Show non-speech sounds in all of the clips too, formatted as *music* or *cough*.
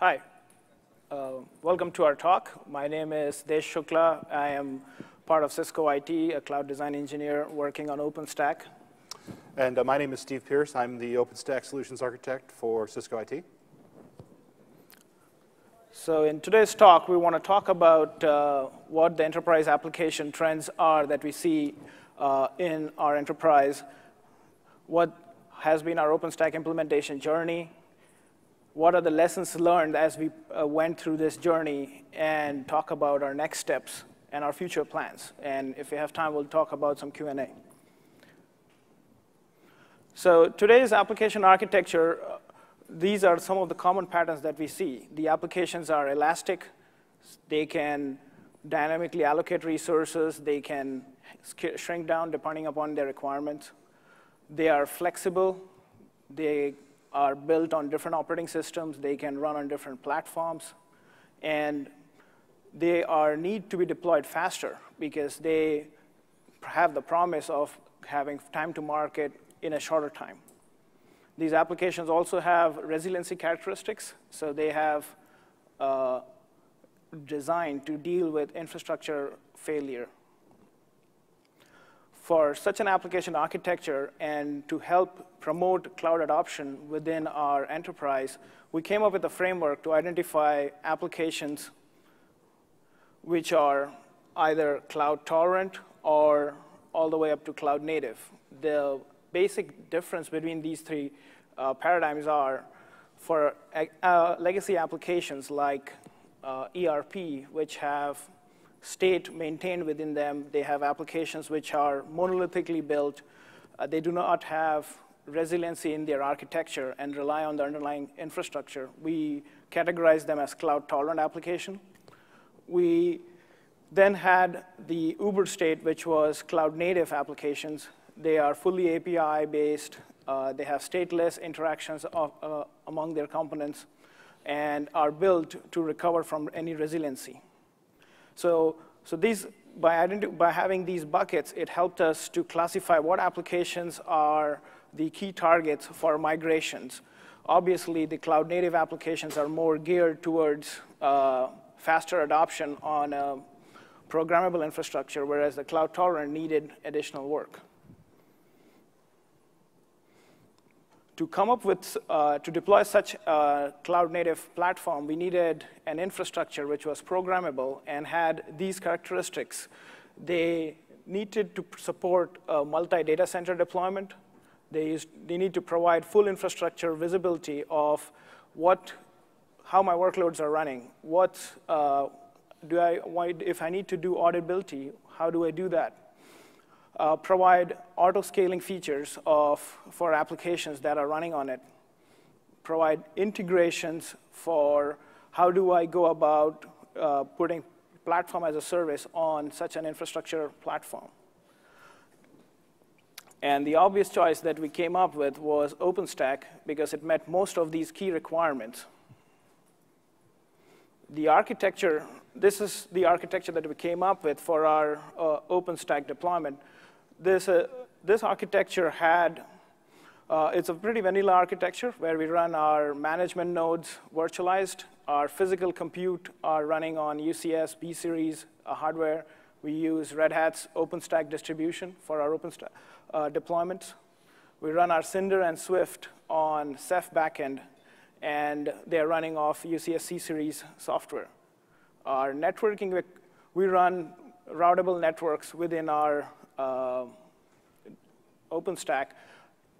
Hi. Uh, welcome to our talk. My name is Desh Shukla. I am part of Cisco IT, a cloud design engineer working on OpenStack. And uh, my name is Steve Pierce. I'm the OpenStack Solutions Architect for Cisco IT. So in today's talk, we want to talk about uh, what the enterprise application trends are that we see uh, in our enterprise, what has been our OpenStack implementation journey, what are the lessons learned as we uh, went through this journey, and talk about our next steps and our future plans. And if we have time, we'll talk about some Q&A. So today's application architecture, uh, these are some of the common patterns that we see. The applications are elastic. They can dynamically allocate resources. They can shrink down depending upon their requirements. They are flexible. They are built on different operating systems. They can run on different platforms. And they are need to be deployed faster because they have the promise of having time to market in a shorter time. These applications also have resiliency characteristics. So they have uh, designed to deal with infrastructure failure for such an application architecture and to help promote cloud adoption within our enterprise, we came up with a framework to identify applications which are either cloud tolerant or all the way up to cloud native. The basic difference between these three uh, paradigms are for uh, legacy applications like uh, ERP, which have state maintained within them. They have applications which are monolithically built. Uh, they do not have resiliency in their architecture and rely on the underlying infrastructure. We categorize them as cloud-tolerant application. We then had the Uber state, which was cloud-native applications. They are fully API-based. Uh, they have stateless interactions of, uh, among their components and are built to recover from any resiliency. So, so these, by, by having these buckets, it helped us to classify what applications are the key targets for migrations. Obviously, the cloud native applications are more geared towards uh, faster adoption on a programmable infrastructure, whereas the cloud tolerant needed additional work. To come up with, uh, to deploy such a cloud-native platform, we needed an infrastructure which was programmable and had these characteristics. They needed to support multi-data center deployment. They, used, they need to provide full infrastructure visibility of what, how my workloads are running. What uh, do I, why, if I need to do auditability, how do I do that? Uh, provide auto-scaling features of, for applications that are running on it, provide integrations for how do I go about uh, putting platform as a service on such an infrastructure platform. And the obvious choice that we came up with was OpenStack because it met most of these key requirements. The architecture, this is the architecture that we came up with for our uh, OpenStack deployment this, uh, this architecture had, uh, it's a pretty vanilla architecture where we run our management nodes virtualized. Our physical compute are running on UCS, B-series uh, hardware. We use Red Hat's OpenStack distribution for our OpenStack uh, deployments. We run our Cinder and Swift on Ceph backend, and they're running off UCS C-series software. Our networking, we run routable networks within our uh, OpenStack,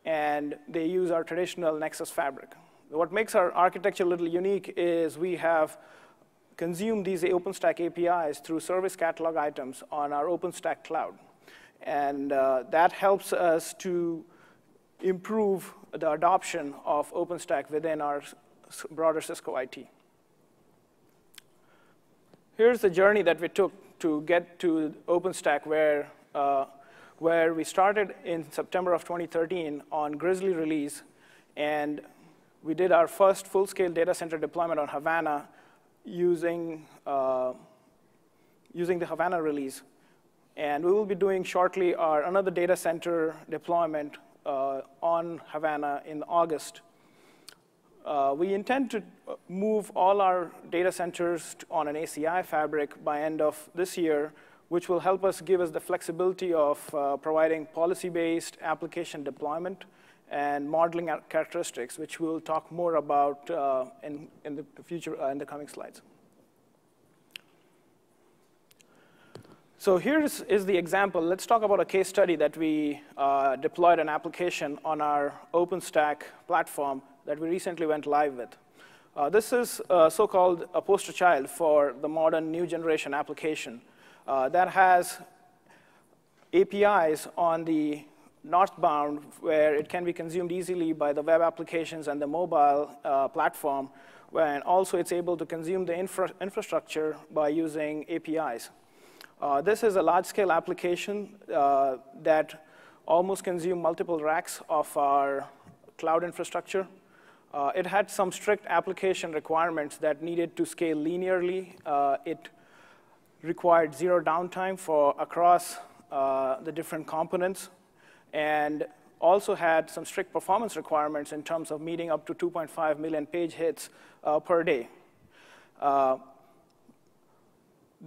and they use our traditional Nexus fabric. What makes our architecture a little unique is we have consumed these OpenStack APIs through service catalog items on our OpenStack cloud. And uh, that helps us to improve the adoption of OpenStack within our broader Cisco IT. Here's the journey that we took to get to OpenStack where uh, where we started in September of 2013 on Grizzly release, and we did our first full-scale data center deployment on Havana using, uh, using the Havana release. And we will be doing shortly our another data center deployment uh, on Havana in August. Uh, we intend to move all our data centers on an ACI fabric by end of this year, which will help us give us the flexibility of uh, providing policy-based application deployment and modeling characteristics, which we'll talk more about uh, in, in the future, uh, in the coming slides. So here is, the example. Let's talk about a case study that we uh, deployed an application on our OpenStack platform that we recently went live with. Uh, this is uh, so-called a poster child for the modern new generation application uh, that has APIs on the northbound where it can be consumed easily by the web applications and the mobile uh, platform, and also it's able to consume the infra infrastructure by using APIs. Uh, this is a large-scale application uh, that almost consumed multiple racks of our cloud infrastructure. Uh, it had some strict application requirements that needed to scale linearly. Uh, it required zero downtime for across uh, the different components, and also had some strict performance requirements in terms of meeting up to 2.5 million page hits uh, per day.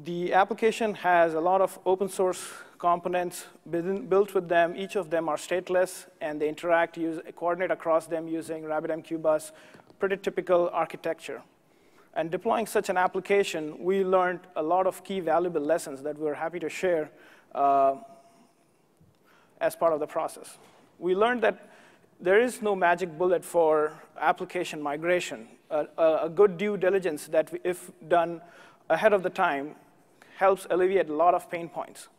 The application has a lot of open source components built with them. Each of them are stateless, and they interact, use, coordinate across them using RabbitMQ bus, pretty typical architecture. And deploying such an application, we learned a lot of key valuable lessons that we're happy to share uh, as part of the process. We learned that there is no magic bullet for application migration. a, a good due diligence that, if done ahead of the time, helps alleviate a lot of pain points.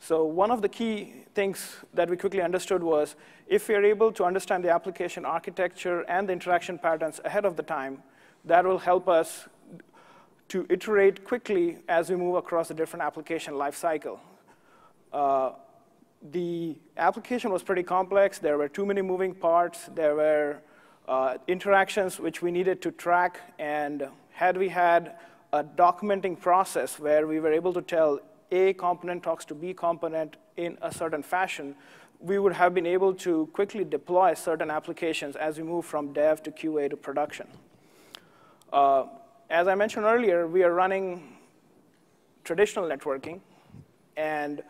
So one of the key things that we quickly understood was if we are able to understand the application architecture and the interaction patterns ahead of the time, that will help us to iterate quickly as we move across the different application lifecycle. Uh, the application was pretty complex. There were too many moving parts. There were uh, interactions which we needed to track. And had we had a documenting process where we were able to tell A component talks to B component in a certain fashion, we would have been able to quickly deploy certain applications as we move from dev to QA to production. Uh, as I mentioned earlier, we are running traditional networking, and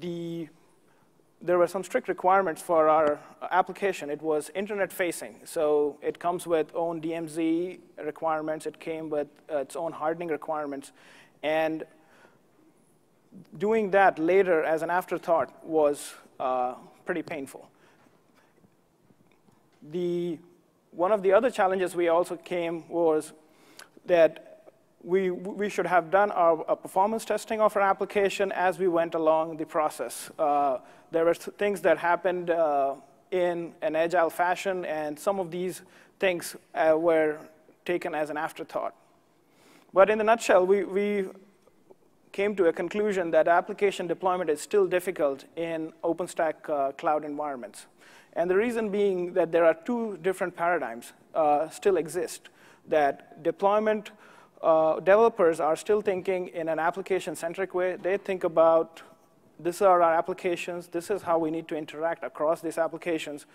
the there were some strict requirements for our application. It was internet facing, so it comes with own DMZ requirements. It came with uh, its own hardening requirements. And doing that later as an afterthought was uh, pretty painful. The, one of the other challenges we also came was that we, we should have done our, our, performance testing of our application as we went along the process. Uh, there were things that happened uh, in an agile fashion, and some of these things uh, were taken as an afterthought. But in a nutshell, we, we came to a conclusion that application deployment is still difficult in OpenStack uh, cloud environments. And the reason being that there are two different paradigms uh, still exist, that deployment uh, developers are still thinking in an application-centric way. They think about this are our applications, this is how we need to interact across these applications.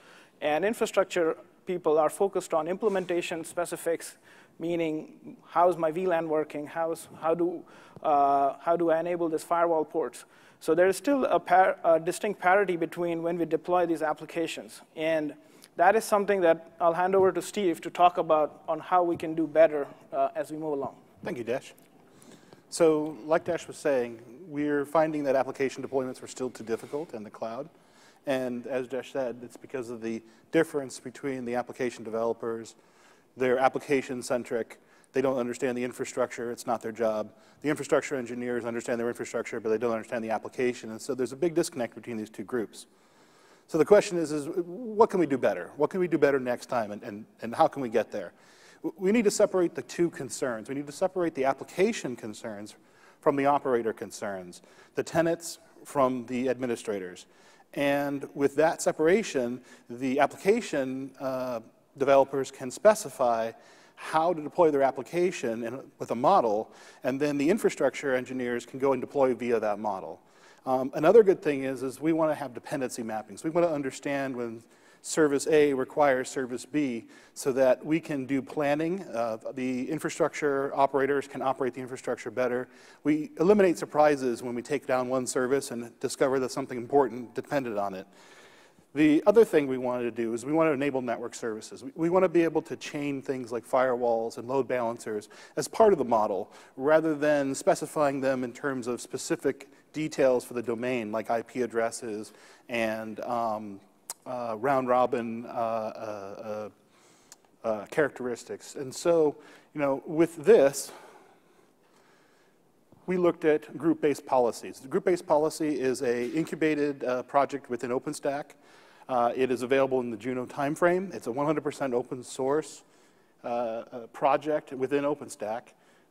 And infrastructure people are focused on implementation specifics, meaning how's my VLAN working, how's, how, do, uh, how do I enable this firewall ports. So there is still a, par a distinct parity between when we deploy these applications. And that is something that I'll hand over to Steve to talk about on how we can do better uh, as we move along. Thank you, Dash. So like Dash was saying, we're finding that application deployments are still too difficult in the cloud. And as Dash said, it's because of the difference between the application developers. They're application-centric. They don't understand the infrastructure. It's not their job. The infrastructure engineers understand their infrastructure, but they don't understand the application. And so there's a big disconnect between these two groups. So the question is, is what can we do better? What can we do better next time, and, and, and how can we get there? We need to separate the two concerns. We need to separate the application concerns from the operator concerns, the tenants from the administrators. And with that separation, the application uh, developers can specify how to deploy their application in, with a model, and then the infrastructure engineers can go and deploy via that model. Um, another good thing is, is we want to have dependency mappings. We want to understand when service A requires service B so that we can do planning. Uh, the infrastructure operators can operate the infrastructure better. We eliminate surprises when we take down one service and discover that something important depended on it. The other thing we wanted to do is we want to enable network services. We, we, want to be able to chain things like firewalls and load balancers as part of the model rather than specifying them in terms of specific details for the domain like IP addresses and um, uh, round robin uh, uh, uh, characteristics. And so, you know, with this, we looked at group-based policies. The group-based policy is a incubated uh, project within OpenStack. Uh, it is available in the Juno timeframe. It's a 100% open source uh, uh, project within OpenStack.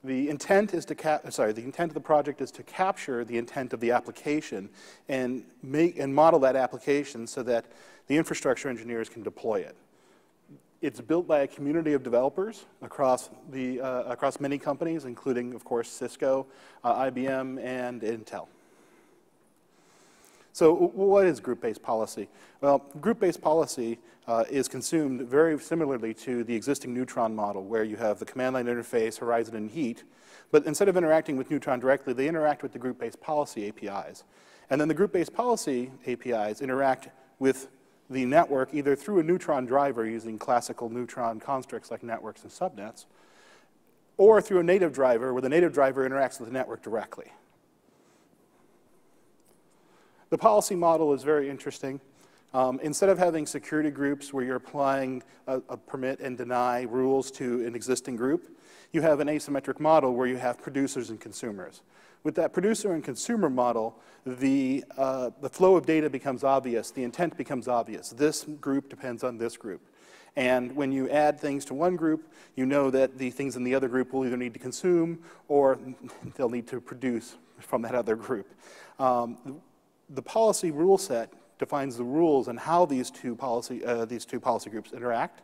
The intent is to sorry, the intent of the project is to capture the intent of the application and make and model that application so that the infrastructure engineers can deploy it. It's built by a community of developers across the uh, across many companies, including, of course, Cisco, uh, IBM, and Intel. So what is group-based policy? Well, group-based policy uh, is consumed very similarly to the existing Neutron model, where you have the command line interface, Horizon, and Heat. But instead of interacting with Neutron directly, they interact with the group-based policy APIs. And then the group-based policy APIs interact with the network either through a Neutron driver using classical Neutron constructs like networks and subnets, or through a native driver where the native driver interacts with the network directly. The policy model is very interesting. Um, instead of having security groups where you're applying a, a, permit and deny rules to an existing group, you have an asymmetric model where you have producers and consumers. With that producer and consumer model, the, uh, the flow of data becomes obvious, the intent becomes obvious. This group depends on this group. And when you add things to one group, you know that the things in the other group will either need to consume or *laughs* they'll need to produce from that other group. Um, the policy rule set defines the rules and how these two policy, uh, these two policy groups interact.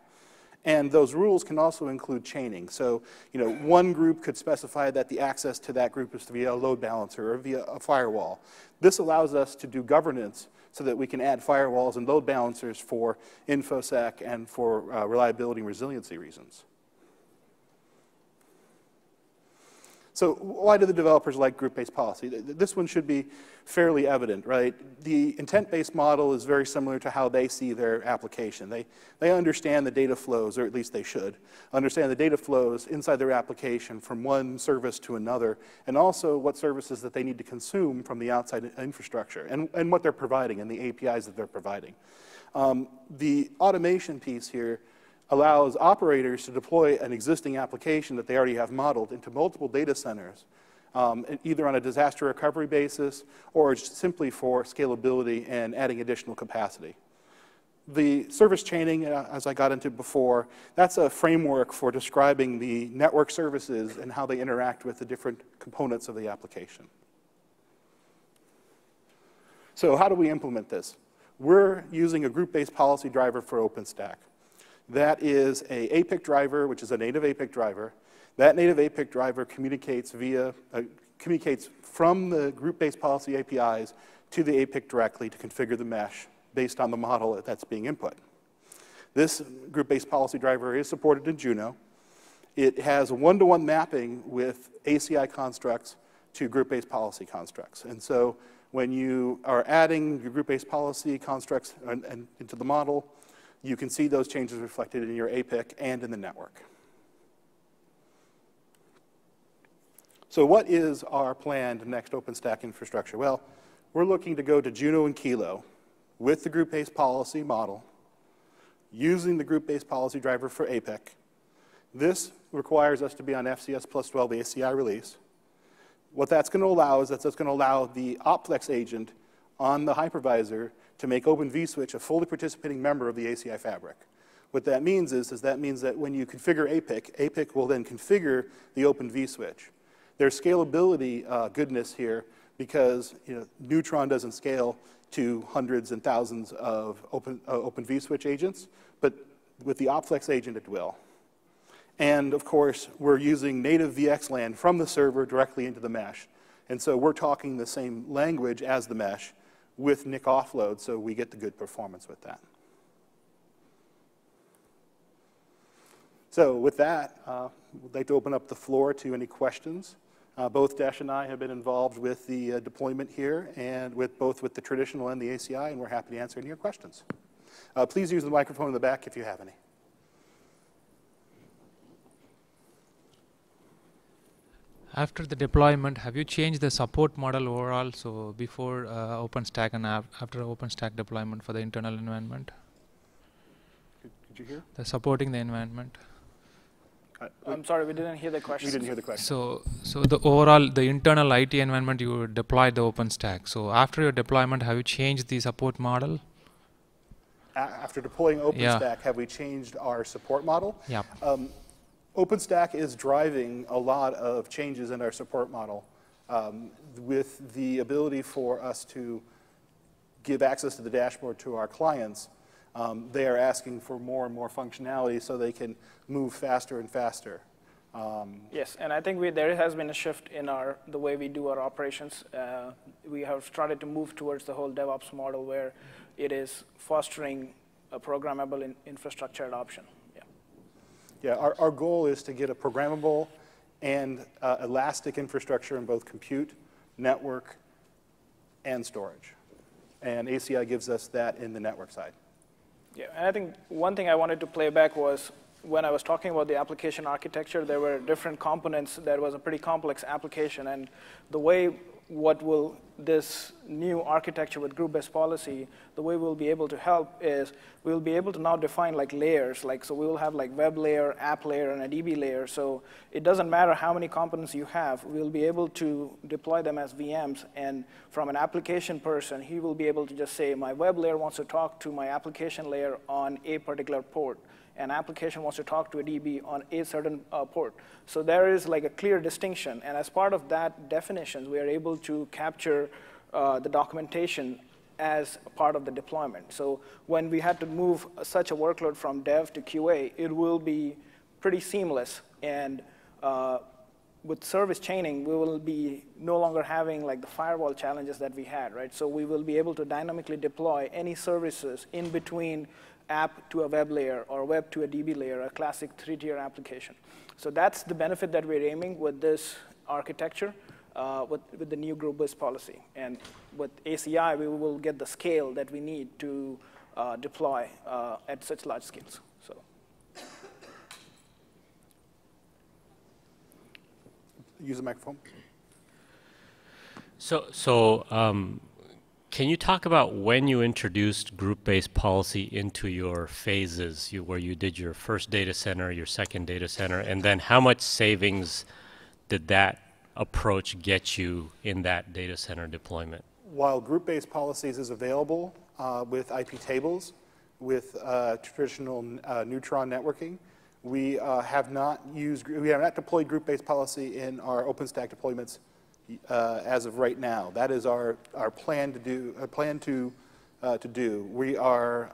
And those rules can also include chaining. So, you know, one group could specify that the access to that group is via a load balancer or via a firewall. This allows us to do governance so that we can add firewalls and load balancers for InfoSec and for uh, reliability and resiliency reasons. So why do the developers like group-based policy? This one should be fairly evident, right? The intent-based model is very similar to how they see their application. They, they understand the data flows, or at least they should, understand the data flows inside their application from one service to another, and also what services that they need to consume from the outside infrastructure, and, and what they're providing, and the APIs that they're providing. Um, the automation piece here allows operators to deploy an existing application that they already have modeled into multiple data centers, um, either on a disaster recovery basis or simply for scalability and adding additional capacity. The service chaining, uh, as I got into before, that's a framework for describing the network services and how they interact with the different components of the application. So how do we implement this? We're using a group-based policy driver for OpenStack. That is a APIC driver, which is a native APIC driver. That native APIC driver communicates via, uh, communicates from the group-based policy APIs to the APIC directly to configure the mesh based on the model that's being input. This group-based policy driver is supported in Juno. It has a one-to-one -one mapping with ACI constructs to group-based policy constructs. And so when you are adding your group-based policy constructs and, and into the model, you can see those changes reflected in your APIC and in the network. So what is our planned next OpenStack infrastructure? Well, we're looking to go to Juno and Kilo with the group-based policy model, using the group-based policy driver for APIC. This requires us to be on FCS plus 12 ACI release. What that's going to allow is that that's going to allow the OpFlex agent on the hypervisor to make Open vSwitch a fully participating member of the ACI fabric. What that means is, is that means that when you configure APIC, APIC will then configure the Open vSwitch. There's scalability uh, goodness here because you know, Neutron doesn't scale to hundreds and thousands of Open, uh, open vSwitch agents, but with the OpFlex agent it will. And of course, we're using native VXLAN from the server directly into the mesh. And so we're talking the same language as the mesh with NIC offload, so we get the good performance with that. So with that, uh, we'd like to open up the floor to any questions. Uh, both Dash and I have been involved with the uh, deployment here and with both with the traditional and the ACI, and we're happy to answer any of your questions. Uh, please use the microphone in the back if you have any. After the deployment, have you changed the support model overall? So before uh, OpenStack and af after OpenStack deployment for the internal environment, Did, did you hear? the supporting the environment. Uh, I'm sorry, we didn't hear the question. we didn't hear the question. So, so the overall, the internal IT environment, you deployed the OpenStack. So after your deployment, have you changed the support model? A- after deploying Yeah. OpenStack, have we changed our support model? Yeah. Um, OpenStack is driving a lot of changes in our support model um, with the ability for us to give access to the dashboard to our clients. Um, they are asking for more and more functionality so they can move faster and faster. Um, Yes, and I think we, there has been a shift in our, the way we do our operations. Uh, we have started to move towards the whole DevOps model where it is fostering a programmable in, infrastructure adoption. Yeah. Our, our goal is to get a programmable and uh, elastic infrastructure in both compute, network, and storage. And ACI gives us that in the network side. Yeah, and I think one thing I wanted to play back was when I was talking about the application architecture, there were different components. There was a pretty complex application, and the way what will this new architecture with group-based policy, the way we'll be able to help is we'll be able to now define like layers. Like so, we will have like web layer, app layer, and a DB layer. So it doesn't matter how many components you have. We'll be able to deploy them as VMs. And from an application person, he will be able to just say, my web layer wants to talk to my application layer on a particular port an application wants to talk to a DB on a certain uh, port. So there is like a clear distinction, and as part of that definitions, we are able to capture uh, the documentation as part of the deployment. So when we had to move such a workload from dev to QA, it will be pretty seamless, and uh, with service chaining, we will be no longer having like the firewall challenges that we had, right? So we will be able to dynamically deploy any services in between app to a web layer or web to a DB layer, a classic three-tier application. So that's the benefit that we're aiming with this architecture, uh, with, with the new group-based policy. And with ACI, we will get the scale that we need to uh, deploy uh, at such large scales. So. Use the microphone. So, so um, can you talk about when you introduced group-based policy into your phases, you, where you did your first data center, your second data center, and then how much savings did that approach get you in that data center deployment? While group-based policies is available uh, with IP tables, with uh, traditional uh, neutron networking, we uh, have not used, we have not deployed group-based policy in our OpenStack deployments uh, as of right now. That is our, our plan to do, our plan to, uh, to do. We are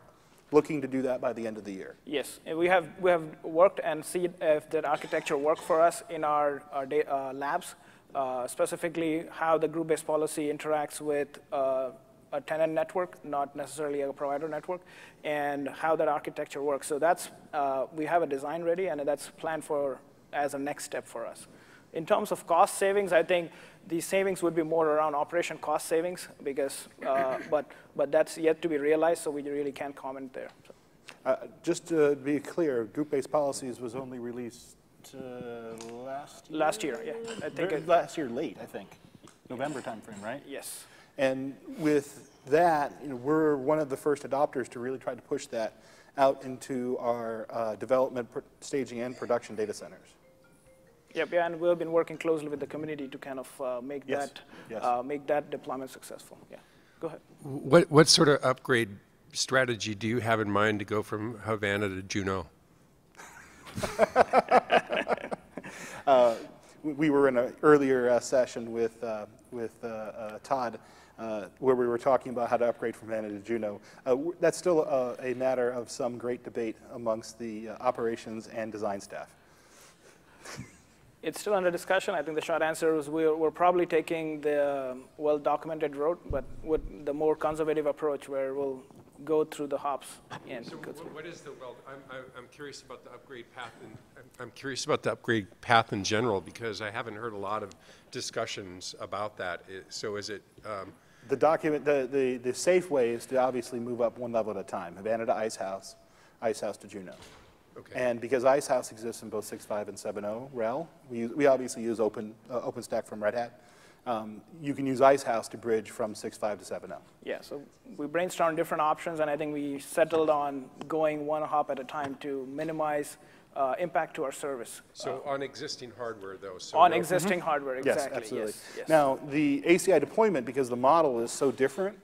looking to do that by the end of the year. Yes, and we have, we have worked and seen if that architecture worked for us in our, our uh, labs, uh, specifically how the group-based policy interacts with uh, a tenant network, not necessarily a provider network, and how that architecture works. So that's, uh, we have a design ready, and that's planned for as a next step for us. In terms of cost savings, I think these savings would be more around operation cost savings, because, uh, but, but that's yet to be realized, so we really can't comment there. So. Uh, Just to be clear, group-based policies was only released uh, last year? Last year, yeah. I think it- Last year late, I think. November timeframe, right? Yes. And with that, you know, we're one of the first adopters to really try to push that out into our uh, development, staging, and production data centers. Yep, yeah, and we've been working closely with the community to kind of uh, make Yes, that yes. Uh, make that deployment successful. Yeah, go ahead. What, what sort of upgrade strategy do you have in mind to go from Havana to Juno? *laughs* We- We were in an earlier uh, session with, uh, with uh, uh, Todd uh, where we were talking about how to upgrade from Havana to Juno. Uh, That's still uh, a matter of some great debate amongst the uh, operations and design staff. *laughs* It's still under discussion. I think the short answer is we're, we're probably taking the um, well-documented route, but with the more conservative approach where we'll go through the hops and So go what is the, well, I'm, I'm- I'm curious about the upgrade path, and I'm- I'm curious about the upgrade path in general, because I haven't heard a lot of discussions about that. So is it, um, The document, the, the, the safe way is to obviously move up one level at a time, Havana to Icehouse, Ice House to Juno. Okay, And because Icehouse exists in both 6.5 and 7.0 RHEL, we, use- we obviously use Open, uh, OpenStack from Red Hat. Um, you can use Icehouse to bridge from 6.5 to oh. 7.0. Yeah, so we brainstormed different options, and I think we settled on going one hop at a time to minimize uh, impact to our service so on existing hardware, though, so. on no- existing hardware, Yes, exactly. absolutely. Yes, yes. Now, the ACI deployment, because the model is so different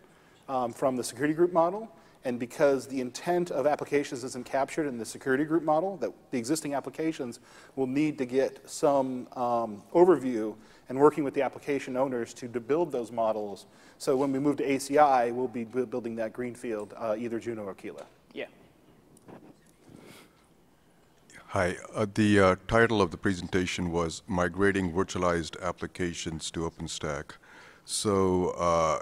um, from the security group model, and because the intent of applications isn't captured in the security group model, that the existing applications will need to get some um, overview and working with the application owners to, to build those models. So when we move to ACI, we'll be building that greenfield, uh, either Juno or Kilo. Yeah. Hi, uh, the uh, title of the presentation was Migrating Virtualized Applications to OpenStack. So uh,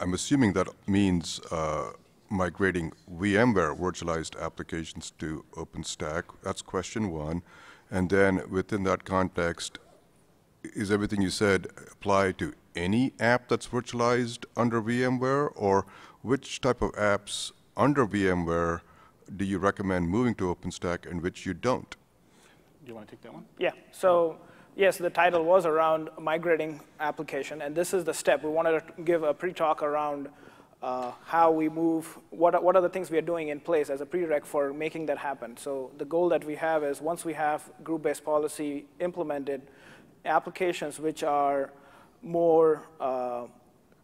I'm assuming that means uh, migrating VMware virtualized applications to OpenStack. That's question one. And then within that context, is everything you said apply to any app that's virtualized under VMware, or which type of apps under VMware do you recommend moving to OpenStack and which you don't? Do you want to take that one? Yeah, so yes, the title was around migrating application, and this is the step. We wanted to give a pre-talk around uh, how we move, what are, what are the things we are doing in place as a prereq for making that happen. So the goal that we have is once we have group-based policy implemented, applications which are more uh,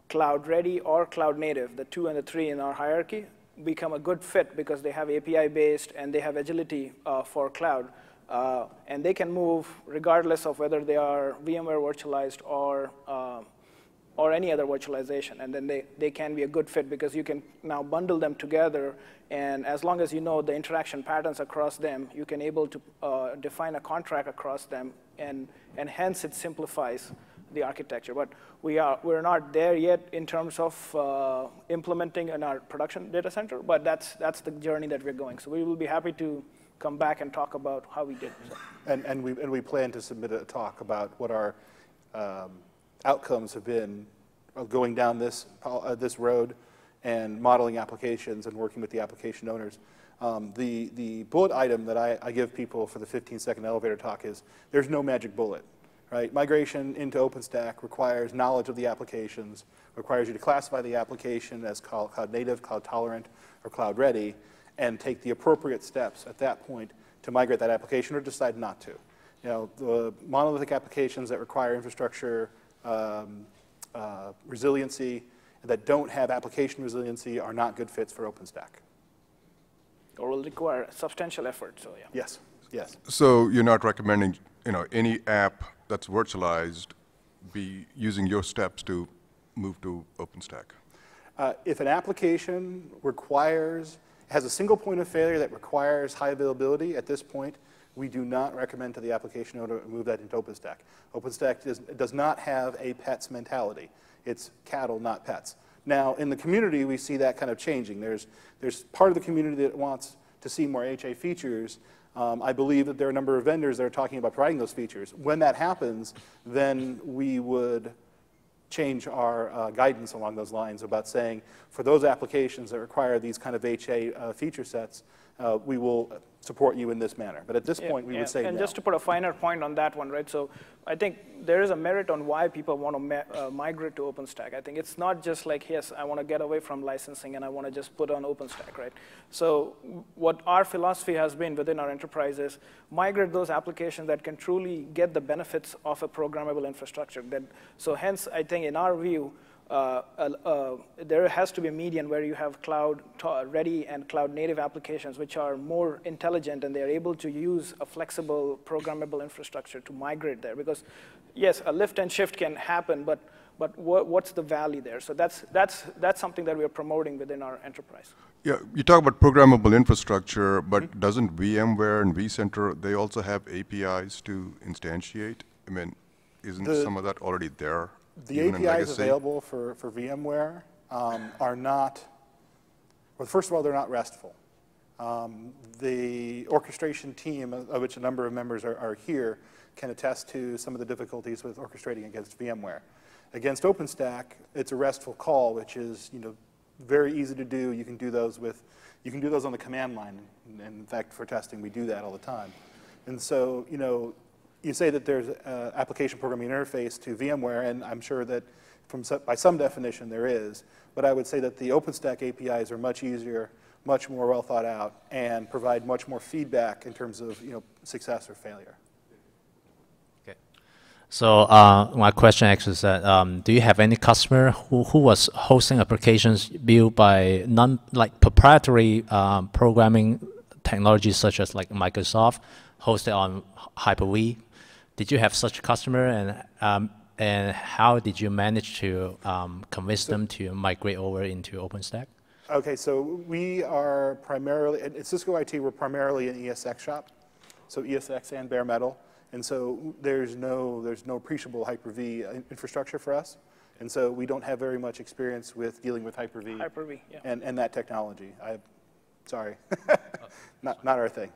cloud ready or cloud native, the two and the three in our hierarchy, become a good fit because they have API based and they have agility uh, for cloud. Uh, and they can move regardless of whether they are VMware virtualized or, uh, or any other virtualization. And then they, they can be a good fit because you can now bundle them together. And as long as you know the interaction patterns across them, you can able to uh, define a contract across them. And, and hence it simplifies the architecture. But we are, we're not there yet in terms of uh, implementing in our production data center, but that's, that's the journey that we're going. So we will be happy to come back and talk about how we did. So, And, and we, and we plan to submit a talk about what our um, outcomes have been going down this, uh, this road and modeling applications and working with the application owners. Um, the, the bullet item that I, I give people for the 15-second elevator talk is there's no magic bullet, right? Migration into OpenStack requires knowledge of the applications, requires you to classify the application as cloud, cloud native, cloud tolerant, or cloud ready, and take the appropriate steps at that point to migrate that application or decide not to. You know, the monolithic applications that require infrastructure um, uh, resiliency that don't have application resiliency are not good fits for OpenStack. or will require substantial effort. So yeah. Yes, yes. So you're not recommending, you know, any app that's virtualized be using your steps to move to OpenStack? Uh, if an application requires, has a single point of failure that requires high availability at this point, we do not recommend to the application owner to move that into OpenStack. OpenStack does, does not have a pets mentality. It's cattle, not pets. Now, in the community, we see that kind of changing. There's, there's part of the community that wants to see more HA features. Um, I believe that there are a number of vendors that are talking about providing those features. When that happens, then we would change our uh, guidance along those lines about saying for those applications that require these kind of HA uh, feature sets, uh, we will support you in this manner. But at this Yeah, point, we yeah. would say And no. just to put a finer point on that one, right? So I think there is a merit on why people want to uh, migrate to OpenStack. I think it's not just like, yes, I want to get away from licensing and I want to just put on OpenStack, right? So what our philosophy has been within our enterprise is migrate those applications that can truly get the benefits of a programmable infrastructure. That, so hence, I think in our view, uh, uh, there has to be a median where you have cloud ready and cloud native applications which are more intelligent and they're able to use a flexible programmable infrastructure to migrate there because yes a lift and shift can happen but but wha- what's the value there so that's that's that's something that we're promoting within our enterprise Yeah, you talk about programmable infrastructure, but doesn't VMware and vCenter, they also have APIs to instantiate? I mean, isn't The- some of that already there? The even APIs available for, for VMware um, are not Well, first of all, they're not restful. Um, The orchestration team, of of which a number of members are, are here, can attest to some of the difficulties with orchestrating against VMware. Against OpenStack, it's a restful call, which is, you know, very easy to do. You can do those with, you can do those on the command line. And in fact, for testing, we do that all the time. And so, you know, you say that there's an application programming interface to VMware, and I'm sure that from, by some definition there is, but I would say that the OpenStack APIs are much easier, much more well thought out, and provide much more feedback in terms of, you know, success or failure. So uh, my question actually is that um, do you have any customer who, who was hosting applications built by non like proprietary um, programming technologies such as like Microsoft hosted on Hyper-V? Did you have such a customer and um, and how did you manage to um, convince them to migrate over into OpenStack? Okay, so we are primarily, at at Cisco IT, we're primarily an ESX shop, so ESX and bare metal. And so there's no, there's no appreciable Hyper-V infrastructure for us. And so we don't have very much experience with dealing with Hyper-V. Hyper-V, yeah. And, and that technology. I, sorry, *laughs* not, not our thing.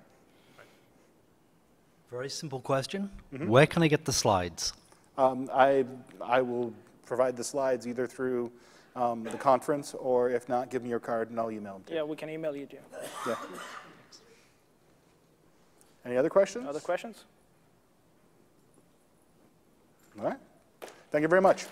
Very simple question. Where can I get the slides? Um, I, I will provide the slides either through um, the conference, or if not, give me your card and I'll email them to you. Yeah, we can email you, Jim. Yeah. Any other questions? Other questions? All right. Thank you very much.